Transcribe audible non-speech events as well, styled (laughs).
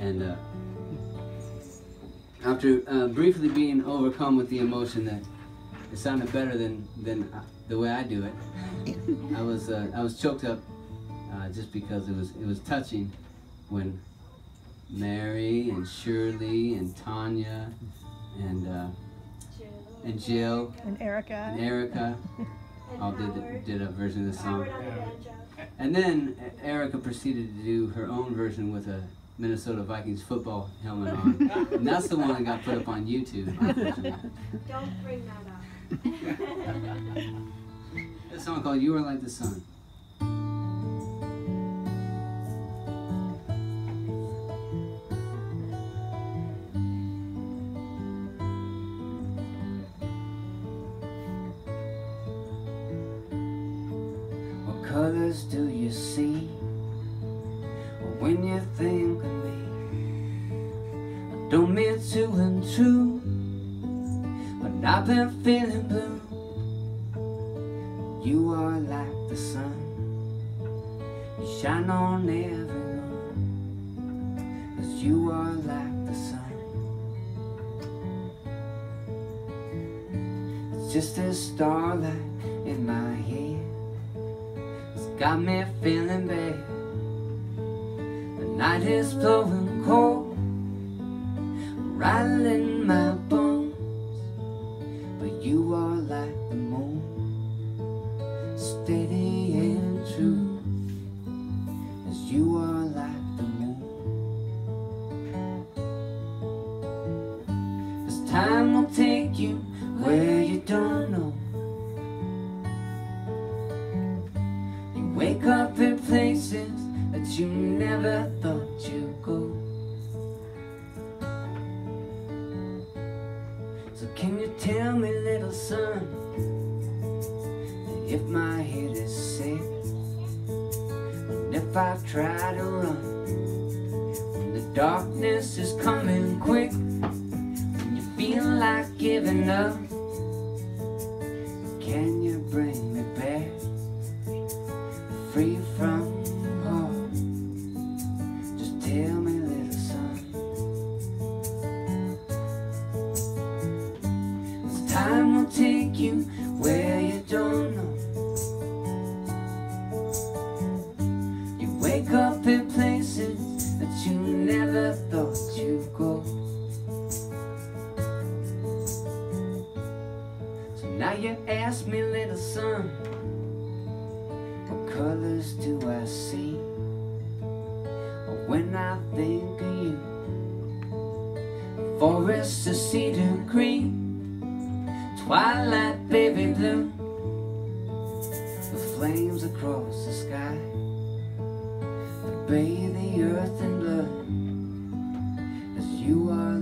And uh, after uh, briefly being overcome with the emotion that it sounded better than than uh, the way I do it, (laughs) I was uh, I was choked up uh, just because it was it was touching when Mary and Shirley and Tanya and uh, and Jill And Erica. and Erica (laughs) all did Howard. did a version of the song. Howard on the banjo. And then Erica proceeded to do her own version with a Minnesota Vikings football helmet (laughs) on. and that's the one that got put up on YouTube. unfortunately. Don't bring that up. (laughs) a song called You Are Like the Sun. What colors do you see when you think of me? I don't mean to intrude, but I've been feeling blue. You are like the sun, you shine on everyone. Cause you are like the sun. It's just a starlight in my head. It's got me feeling bad. Night is blowing cold, rattling my bones. But you are like the moon steady and true as you are like the moon. As time will take you where you don't know. That you never thought you'd go. So can you tell me, little son? If my head is sick, and if I try to run, when the darkness is coming quick, when you feel like giving up, can you bring me back, free from don't know. You wake up in places that you never thought you'd go. So now you ask me, little son, what colors do I see? When I think of you, forest of cedar green twilight baby blue flames across the sky. That bathe the earth in blood as you are